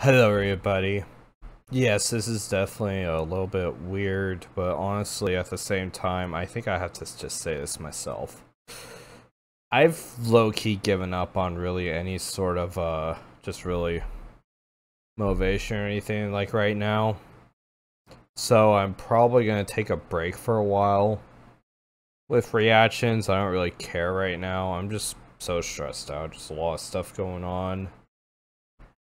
Hello, everybody. Yes, this is definitely a little bit weird, but honestly, at the same time, I think I have to just say this myself. I've low-key given up on really any sort of, uh, just really motivation or anything like right now. So I'm probably going to take a break for a while. With reactions, I don't really care right now. I'm just so stressed out. Just a lot of stuff going on.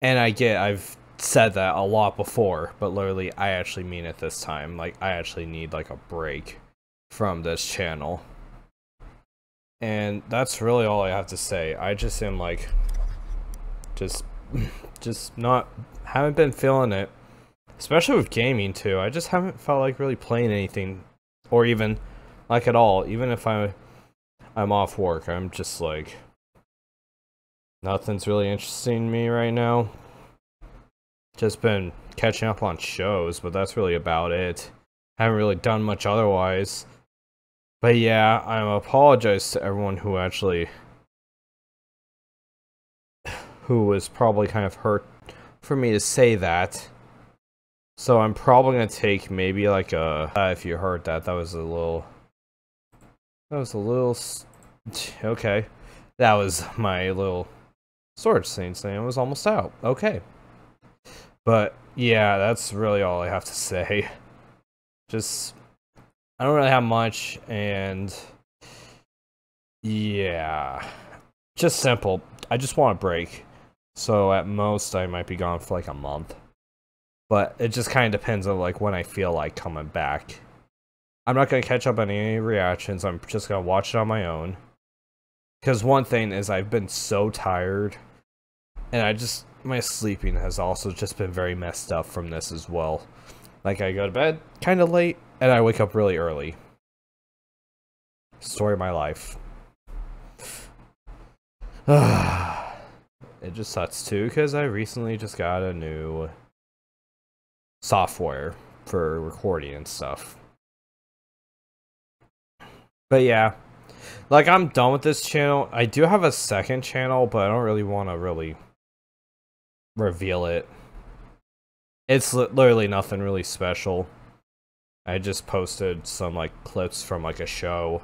And I get, I've said that a lot before, but literally, I actually mean it this time. Like, I actually need, like, a break from this channel. And that's really all I have to say. I just am, like, just, just not, haven't been feeling it. Especially with gaming, too. I just haven't felt like really playing anything, or even, like, at all. Even if I, I'm off work, I'm just, like, Nothing's really interesting me right now. Just been catching up on shows, but that's really about it. Haven't really done much otherwise. But yeah, I apologize to everyone who actually who was probably kind of hurt for me to say that. So I'm probably gonna take maybe like a uh, if you heard that that was a little that was a little okay. That was my little scene saying it was almost out. Okay. But yeah, that's really all I have to say. Just I don't really have much and yeah. Just simple. I just want a break. So at most I might be gone for like a month. But it just kind of depends on like when I feel like coming back. I'm not going to catch up on any reactions. I'm just going to watch it on my own. Because one thing is I've been so tired. And I just, my sleeping has also just been very messed up from this as well. Like I go to bed kind of late and I wake up really early. Story of my life. it just sucks too because I recently just got a new software for recording and stuff. But yeah, like I'm done with this channel. I do have a second channel, but I don't really want to really reveal it. It's li literally nothing really special. I just posted some like clips from like a show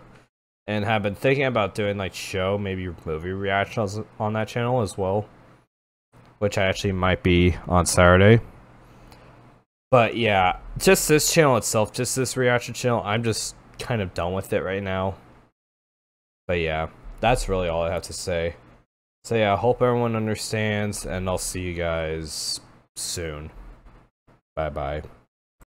and have been thinking about doing like show maybe movie reactions on that channel as well which I actually might be on Saturday. But yeah, just this channel itself, just this reaction channel, I'm just kind of done with it right now. But yeah, that's really all I have to say. So yeah, I hope everyone understands, and I'll see you guys soon. Bye bye.